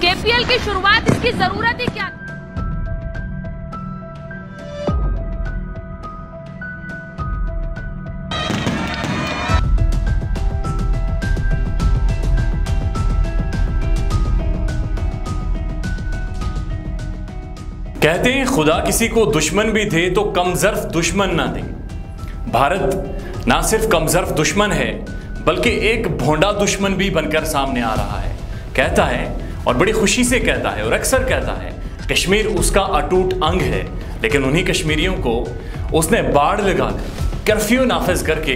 KPL की शुरुआत इसकी ज़रूरत ही क्या कहते हैं, खुदा किसी को दुश्मन भी दे तो कमजर्फ दुश्मन ना दे। भारत ना सिर्फ़ कमजर्फ दुश्मन है बल्कि एक भोंडा दुश्मन भी बनकर सामने आ रहा है। कहता है, और बड़ी खुशी से कहता है, और अक्सर कहता है, कश्मीर उसका अटूट अंग है। लेकिन उन्हीं कश्मीरियों को उसने बाढ़ लगा कर्फ्यू नाफिज करके,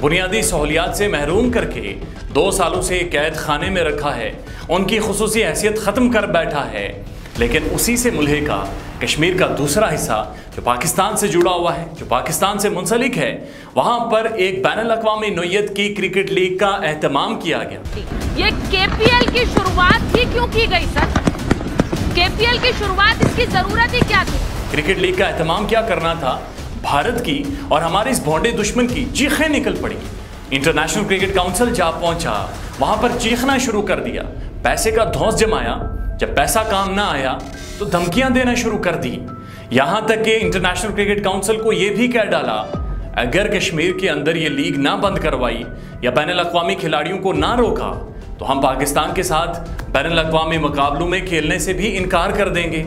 बुनियादी सहूलियात से महरूम करके दो सालों से कैद खाने में रखा है। उनकी खसूसी हैसियत ख़त्म कर बैठा है। लेकिन उसी से मुल्हे का कश्मीर का दूसरा हिस्सा जो पाकिस्तान से जुड़ा हुआ है जो पाकिस्तान से मुंसलिक है वहाँ पर एक बैन अवी नोयत की क्रिकेट लीग का एहतमाम किया गया। ये केपीएल की शुरुआत ही क्यों की गई सर? केपीएल की शुरुआत इसकी ज़रूरत ही क्या थी? क्रिकेट लीग का एहतमाम क्या करना था? भारत की और हमारे इस भोंडे दुश्मन की चीखें निकल पड़ी। इंटरनेशनल क्रिकेट काउंसिल जा पहुँचा वहाँ पर चीखना शुरू कर दिया। पैसे का धौस जमाया जब पैसा काम ना आया तो धमकियाँ देना शुरू कर दी। यहाँ तक कि इंटरनेशनल क्रिकेट काउंसिल को यह भी कह डाला, अगर कश्मीर के अंदर ये लीग ना बंद करवाई या बैन अवी खिलाड़ियों को ना रोका तो हम पाकिस्तान के साथ बैन अवी मुकाबलों में खेलने से भी इनकार कर देंगे।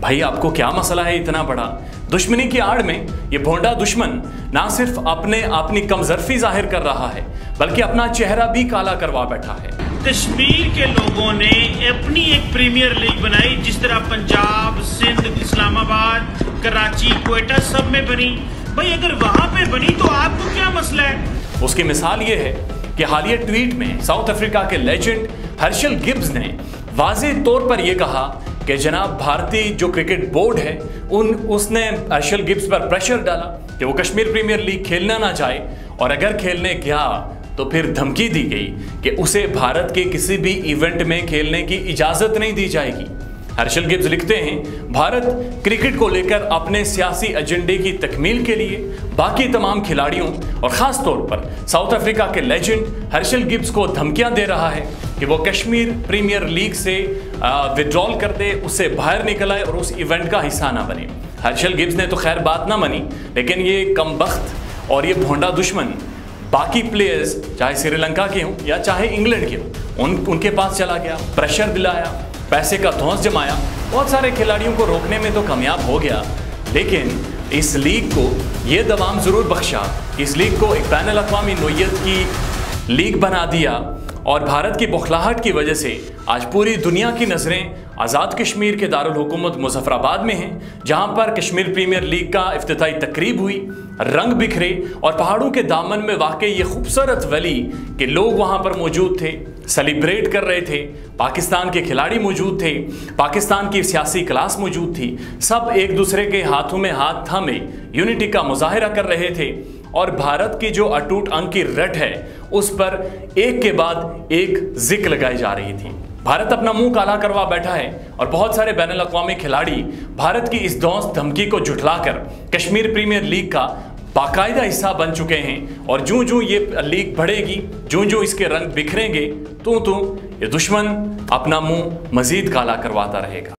भाई, आपको क्या मसला है इतना बड़ा? दुश्मनी की आड़ में ये भोंडा दुश्मन ना सिर्फ़ अपने अपनी कमजरफी ज़ाहिर कर रहा है, बल्कि अपना चेहरा भी काला करवा बैठा है। कश्मीर के लोगों ने अपनी एक प्रीमियर लीग बनाई, जिस तरह पंजाब, सिंध, इस्लामाबाद, कराची, कोयटा सब में बनी। भाई, अगर वहाँ पे बनी तो आपको क्या मसला है? उसकी मिसाल ये है कि हालिया ट्वीट में साउथ अफ्रीका के लेजेंड हर्षल गिब्स ने वाजे तौर पर यह कहा कि जनाब, भारतीय जो क्रिकेट बोर्ड है, उन, उसने हर्षल गिब्स पर प्रेशर डाला कि वो कश्मीर प्रीमियर लीग खेलना ना चाहे, और अगर खेलने गया तो फिर धमकी दी गई कि उसे भारत के किसी भी इवेंट में खेलने की इजाज़त नहीं दी जाएगी। हर्षल गिब्स लिखते हैं, भारत क्रिकेट को लेकर अपने सियासी एजेंडे की तकमील के लिए बाकी तमाम खिलाड़ियों और ख़ास तौर पर साउथ अफ्रीका के लेजेंड हर्षल गिब्स को धमकियाँ दे रहा है कि वो कश्मीर प्रीमियर लीग से विड्रॉल कर दे उससे बाहर निकल आए और उस इवेंट का हिस्सा ना बने। हर्षल गिब्स ने तो खैर बात ना मानी, लेकिन ये कम और ये भोंडा दुश्मन बाकी प्लेयर्स चाहे श्रीलंका के हों या चाहे इंग्लैंड के हों, उन, उनके पास चला गया प्रेशर दिलाया, पैसे का धौस जमाया, बहुत सारे खिलाड़ियों को रोकने में तो कामयाब हो गया। लेकिन इस लीग को ये दवाम ज़रूर बख्शा। इस लीग को एक बैन अवी नोयत की लीग बना दिया और भारत की बौखलाहट की वजह से आज पूरी दुनिया की नज़रें आज़ाद कश्मीर के दारकूमत मुजफ्फराबाद में है, जहाँ पर कश्मीर प्रीमियर लीग का अफ्ताही तकरीब हुई। रंग बिखरे और पहाड़ों के दामन में वाकई ये खूबसूरत वली के लोग वहाँ पर मौजूद थे। सेलिब्रेट कर रहे थे। पाकिस्तान के खिलाड़ी मौजूद थे। पाकिस्तान की सियासी क्लास मौजूद थी। सब एक दूसरे के हाथों में हाथ थामे यूनिटी का मुजाहरा कर रहे थे। और भारत की जो अटूट अंक की रट है, उस पर एक के बाद एक जिक लगाई जा रही थी। भारत अपना मुँह काला करवा बैठा है और बहुत सारे बैन अवी खिलाड़ी भारत की इस दौस धमकी को जुटलाकर कश्मीर प्रीमियर लीग का बाकायदा हिस्सा बन चुके हैं और जूं जूं ये लीग बढ़ेगी जूं जूं इसके रंग बिखरेंगे तो तो ये दुश्मन अपना मुँह मजीद काला करवाता रहेगा।